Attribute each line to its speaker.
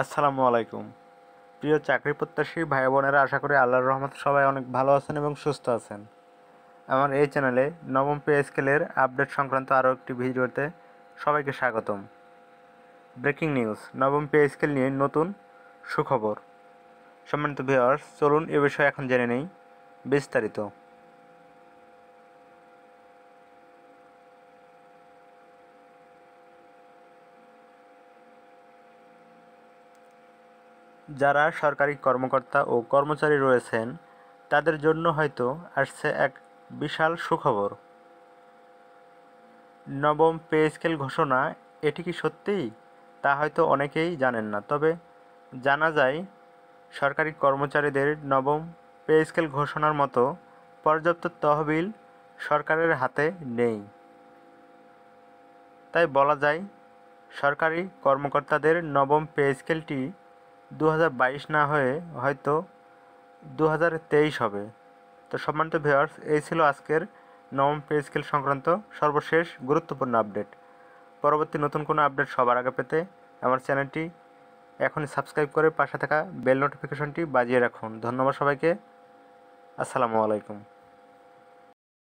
Speaker 1: আসসালামু আলাইকুম। প্রিয় চাকরি প্রত্যাশী ভাই বোনেরা, আশা করি আল্লাহর রহমত সবাই অনেক ভালো আছেন এবং সুস্থ আছেন। আমার এই চ্যানেলে নবম পে স্কেলের আপডেট সংক্রান্ত আরও একটি ভিডিওতে সবাইকে স্বাগতম। ব্রেকিং নিউজ, নবম পে স্কেল নিয়ে নতুন সুখবর। সম্মানিত ভিওয়ার্স চলুন এ বিষয়ে এখন জেনে নেই বিস্তারিত। যারা সরকারি কর্মকর্তা ও কর্মচারী রয়েছেন, তাদের জন্য হয়তো আসছে এক বিশাল সুখবর। নবম পে স্কেল ঘোষণা, এটি কি সত্যিই? তা হয়তো অনেকেই জানেন না, তবে জানা যায় সরকারি কর্মচারীদের নবম পে স্কেল ঘোষণার মতো পর্যাপ্ত তহবিল সরকারের হাতে নেই। তাই বলা যায়, সরকারি কর্মকর্তাদের নবম পে স্কেলটি দু হাজার বাইশ না হয়ে হয়তো দু হাজার তেইশ হবে। তো সম্মানিত ভিউয়ার্স এই ছিল আজকের নবম পে স্কেল সংক্রান্ত সর্বশেষ গুরুত্বপূর্ণ আপডেট পরবর্তী নতুন কোনো আপডেট সবার আগে পেতে আমার চ্যানেলটি এখনই সাবস্ক্রাইব করে পাশে থাকা বেল নোটিফিকেশনটি বাজিয়ে রাখুন। ধন্যবাদ সবাইকে। আসসালামু আলাইকুম।